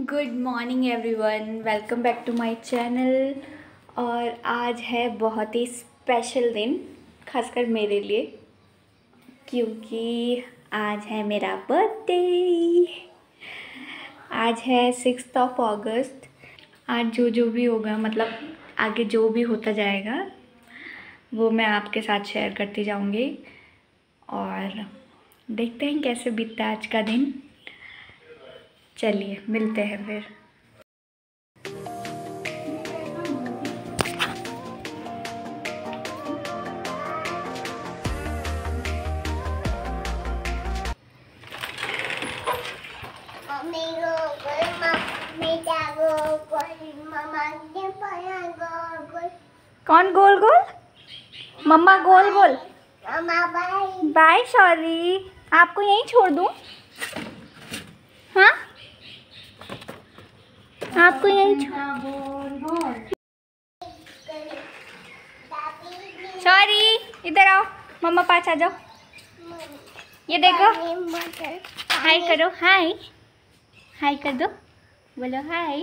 Good morning everyone welcome back to my channel और आज है बहुत ही स्पेशल दिन, खासकर मेरे लिए, क्योंकि आज है मेरा बर्थडे आज है सिक्स ऑफ़ अगस्त आज जो जो भी होगा मतलब आगे जो भी होता जाएगा, वो मैं आपके साथ शेयर करती जाऊँगी। और देखते हैं कैसे बीतता है आज का दिन। चलिए मिलते हैं फिर। कौन गोल गोल? मम्मा गोल गोल। Bye sorry. आपको यहीं छोड़ दूँ? हाँ? आपको यही सॉरी इधर आओ। मम्मा पास आ जाओ। ये देखो। हाय करो। हाय हाय कर दो। बोलो हाय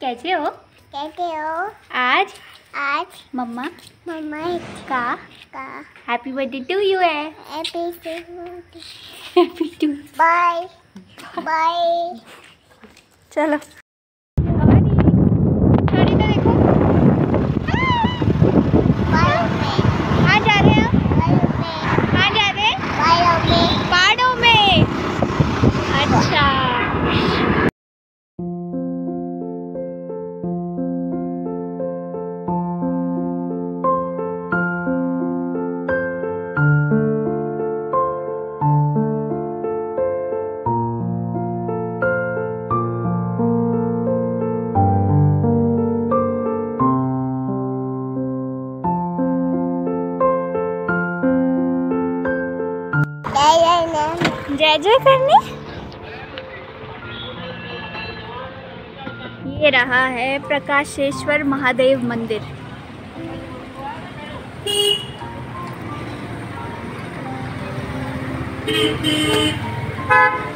कैसे हो? कैसे हो? आज आज मम्मा मम्मा का का हैप्पी बर्थडे टू यू है। Episode happy to bye bye चलो। जय जय जय करनी? ये रहा है प्रकाशेश्वर महादेव मंदिर। Thank बजानी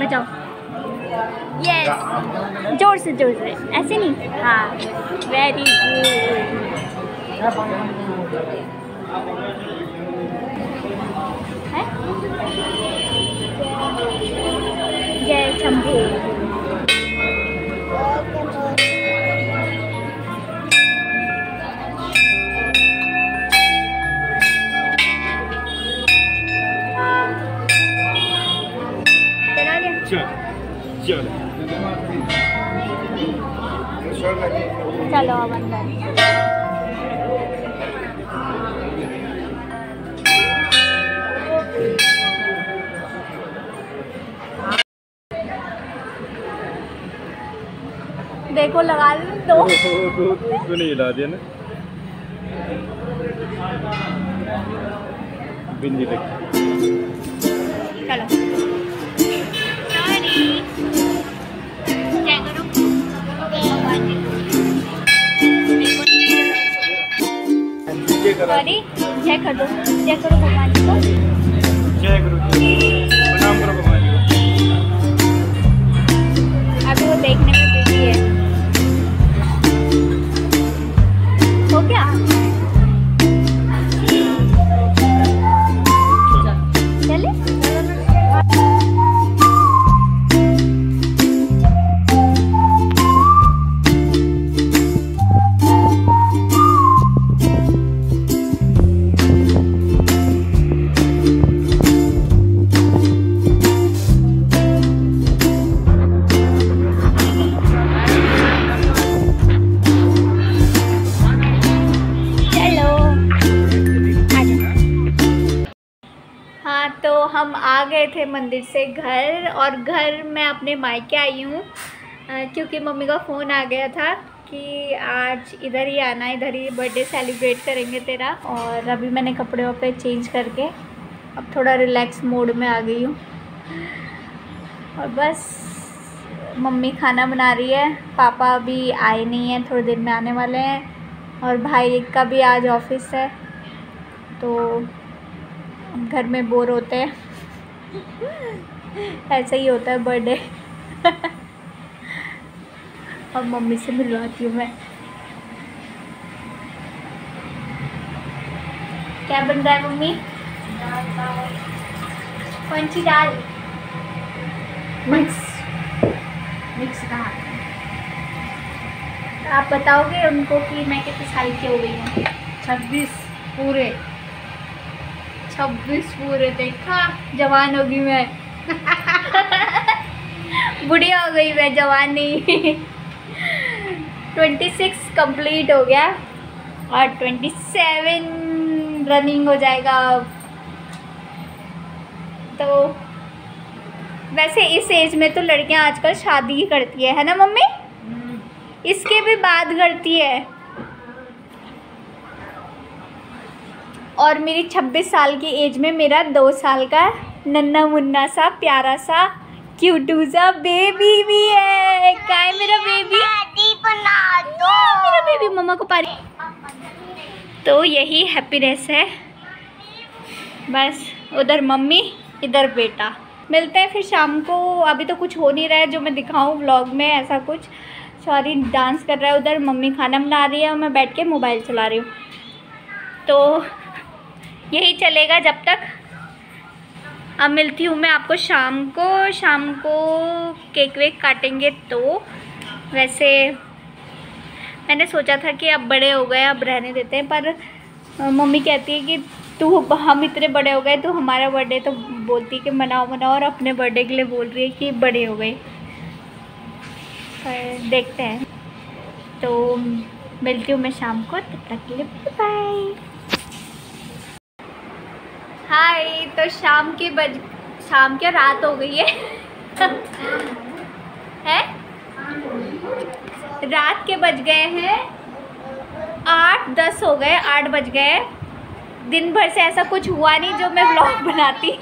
बजाओ यस ज़ोर से ज़ोर से। ऐसे नहीं। हाँ। वेरी गुड जय शंभू। चला चलो अब अंदर। देखो लगा दो। तो नहीं हिला दिया ना। बिंदी तक चलो। सॉरी जय कर दो। जय करो भगवान जी को। जय हम आ गए थे मंदिर से घर और घर मैं अपने मायके आई हूँ क्योंकि मम्मी का फ़ोन आ गया था कि आज इधर ही आना, इधर ही बर्थडे सेलिब्रेट करेंगे तेरा। और अभी मैंने कपड़े वपड़े चेंज करके अब थोड़ा रिलैक्स मोड में आ गई हूँ। और बस, मम्मी खाना बना रही है, पापा अभी आए नहीं हैं, थोड़ी देर में आने वाले हैं, और भाई का भी आज ऑफ़िस है तो घर में बोर होते हैं। ऐसा ही होता है बर्थडे। अब मम्मी से मिलवाती हूँ मैं। क्या बन रहा है मम्मी? कौन सी दाल? मिक्स। मिक्स दाल। आप बताओगे उनको कि मैं कितने साल की हो गई हूँ? छब्बीस पूरे। छब्बीस पूरे देखा जवान होगी मैं। बुढ़िया हो गई मैं जवान। नहीं ट्वेंटी सिक्स कंप्लीट हो गया। और ट्वेंटी सेवन रनिंग हो जाएगा अब। तो वैसे इस एज में तो लड़कियाँ आजकल शादी ही करती है है ना मम्मी? इसके भी बाद करती है। और मेरी 26 साल की एज में मेरा दो साल का नन्ना मुन्ना सा प्यारा सा क्यूटू सा बेबी भी है। क्या है मेरा बेबी मेरा बेबी मम्मा को पारी। तो यही हैप्पीनेस है। बस उधर मम्मी इधर बेटा। मिलते हैं फिर शाम को। अभी तो कुछ हो नहीं रहा है जो मैं दिखाऊँ व्लॉग में ऐसा कुछ। सॉरी डांस कर रहा है उधर। मम्मी खाना बना रही है और मैं बैठ के मोबाइल चला रही हूँ। तो यही चलेगा जब तक। अब मिलती हूँ मैं आपको शाम को। शाम को केक वेक काटेंगे तो। वैसे मैंने सोचा था कि अब बड़े हो गए, अब रहने देते हैं, पर मम्मी कहती है कि तू, हम इतने बड़े हो गए तो हमारा बर्थडे तो बोलती है कि मनाओ मनाओ, और अपने बर्थडे के लिए बोल रही है कि बड़े हो गए। देखते हैं। तो मिलती हूँ मैं शाम को, तब तक के लिए बाय हाय तो शाम के बज, शाम के रात हो गई है? है? रात के बज गए हैं। आठ, दस हो गए, आठ बज गए दिन भर से ऐसा कुछ हुआ नहीं जो मैं ब्लॉग बनाती।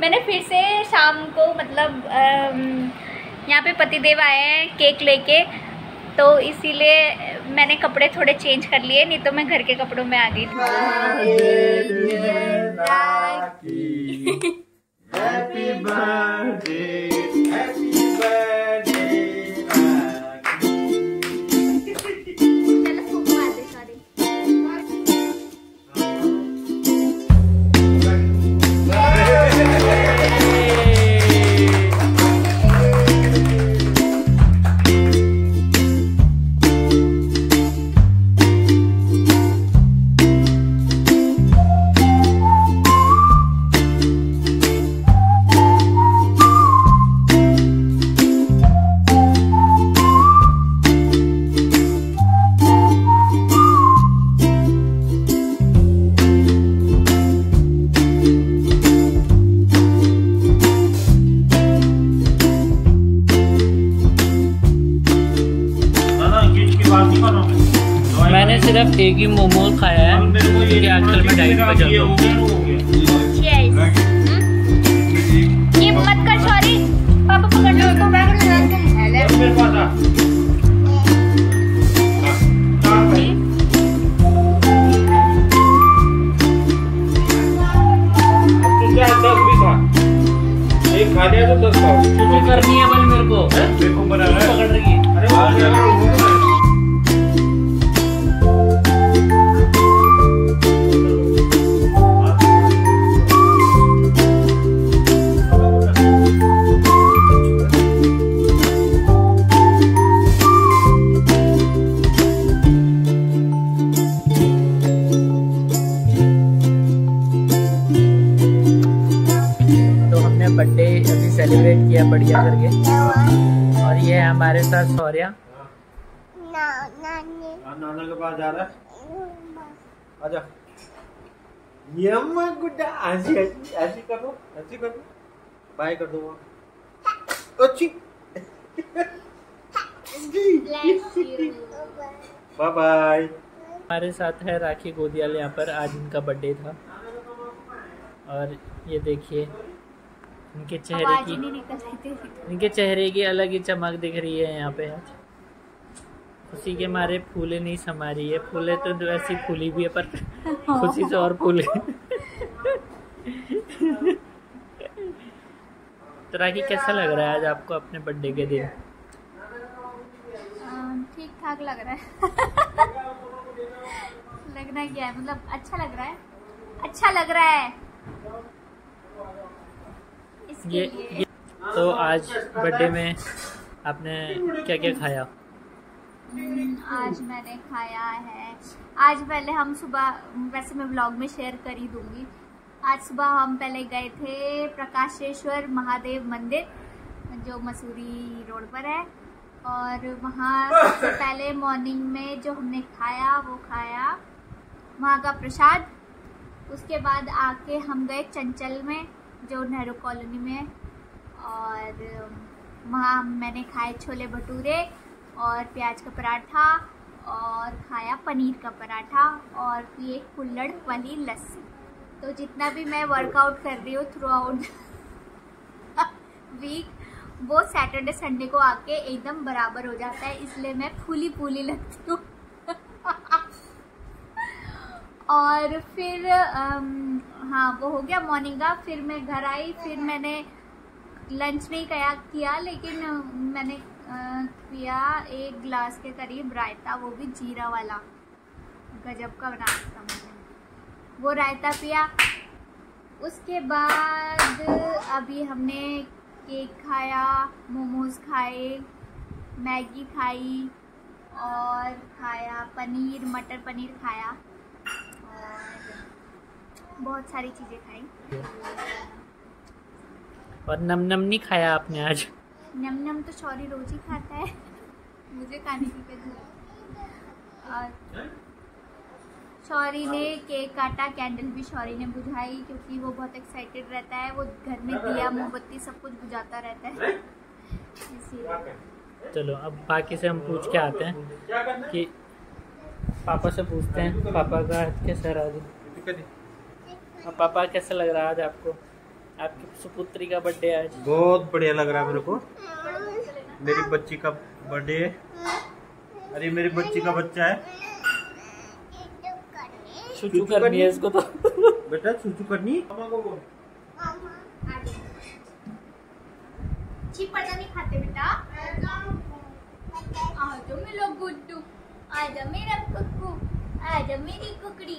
मैंने फिर से शाम को मतलब यहाँ पे पतिदेव आए हैं, केक लेके। तो इसीलिए मैंने कपड़े थोड़े चेंज कर लिए, नहीं तो मैं घर के कपड़ों में आ गई थी। एक ही मोमोज खाया है। क्योंकि आजकल मैं डाइट पे चल रहा हो। हूँ गया बढ़िया करके। और ये है हमारे साथ सौर्या। ना हाँ, नाना के पास जा रहा है। आजा। यम्मा गुड्डा ऐसी ऐसी ऐसी कर दो ऐसी कर बाय कर दो अच्छी बाय बाय हमारे साथ है राखी गोदियाल यहाँ पर। आज इनका बर्थडे था। और ये देखिए इनके चेहरे की इनके चेहरे की अलग ही चमक दिख रही है यहाँ पे आज। खुशी के मारे फूले नहीं समा रही है। फूले तो वैसी फूली भी है पर खुशी से और फूले। तो राखी कैसा लग रहा है आज आपको अपने बर्थडे के दिन? ठीक ठाक लग रहा है। लगना क्या है? मतलब अच्छा लग रहा है? अच्छा लग रहा है। ये, ये तो आज बर्थडे में आपने क्या क्या खाया? हम्म, आज मैंने खाया है। आज पहले हम सुबह वैसे मैं ब्लॉग में शेयर कर ही दूँगी। आज सुबह हम पहले गए थे प्रकाशेश्वर महादेव मंदिर जो मसूरी रोड पर है। और वहाँ सबसे पहले मॉर्निंग में जो हमने खाया वो खाया वहाँ का प्रसाद। उसके बाद आके हम गए चंचल में। जो नेहरू कॉलोनी में और वहाँ मैंने खाए छोले भटूरे और प्याज का पराठा और खाया पनीर का पराठा और पी एक कुल्लड़ वाली लस्सी। तो जितना भी मैं वर्कआउट कर रही हूँ थ्रू आउट वीक वो सैटरडे संडे को आके एकदम बराबर हो जाता है इसलिए मैं फूली फूली लगती हूँ। और फिर अम, हाँ वो हो गया मॉर्निंग का फिर मैं घर आई, फिर मैंने लंच नहीं किया किया, लेकिन मैंने पिया एक गिलास के करीब रायता, वो भी जीरा वाला, गजब का बना था मैंने। वो रायता पिया। उसके बाद अभी हमने केक खाया, मोमोज खाए, मैगी खाई और खाया पनीर, मटर पनीर खाया। बहुत सारी चीज़ें खाई। और नम नम नहीं खाया आपने आज? नम नम तो शौरी रोज ही खाता है। मुझे खाने की और शौरी ने केक काटा कैंडल भी शौरी ने बुझाई क्योंकि वो बहुत एक्साइटेड रहता है। वो घर में दिया मोमबत्ती सब कुछ बुझाता रहता है। इसीलिए। चलो अब बाकी से हम पूछ के आते हैं क्या करना है? कि पापा से पूछते हैं पापा का कैसा रहा ठीक है पापा कैसा लग रहा है आज आपको? आपकी सुपुत्री का बर्थडे आज। बहुत बढ़िया लग रहा है मेरे को। मेरी बच्ची का बर्थडे है अरे मेरी बच्ची का बच्चा है। छुचू करनी है इसको तो। बेटा चूचू करनी? मामा को बोल चीप नहीं खाते बेटा आ जाओ मेरा गुड्डू आ जाओ मेरा कुक्कू आ जाओ मेरी कुकड़ी।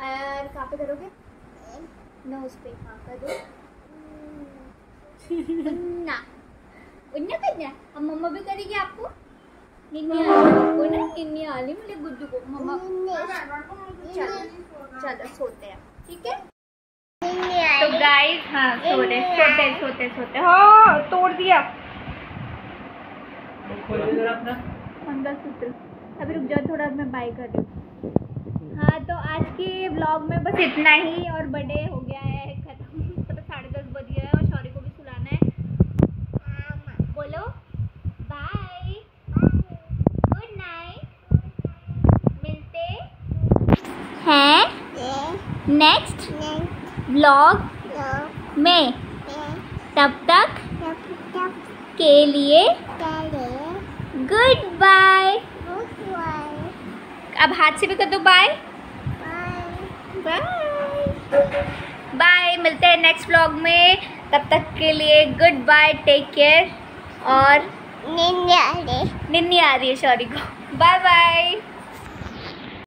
और कहाँ पे करोगे? नोज़ पे हाँ कर दो। उन्ना उन्ना करना अब मम्मा भी करेगी आपको? निन्नी आली। को ना निन्नी आली गुड्डू को। मम्मा। चलो चलो सोते हैं। ठीक है? तो गाइस हाँ सो रहे सोते सोते सोते हाँ। तोड़ दिया। मंगलसूत्र अभी रुक जाओ थोड़ा मैं बाय कर रही हूँ। हाँ तो आज के ब्लॉग में बस इतना ही और बर्थडे हो गया है खत्म। मतलब साढ़े दस बज गया है और शौर्य को भी सुलाना है। बोलो बाय गुड नाइट मिलते हैं नेक्स्ट ब्लॉग में। तब तक के लिए गुड बाय अब हाथ से भी कर दो बाय बाय बाय मिलते हैं नेक्स्ट ब्लॉग में. तब तक के लिए गुड बाय टेक केयर और निन्नी आ रही है सॉरी को बाय बाय